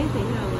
诶等一下我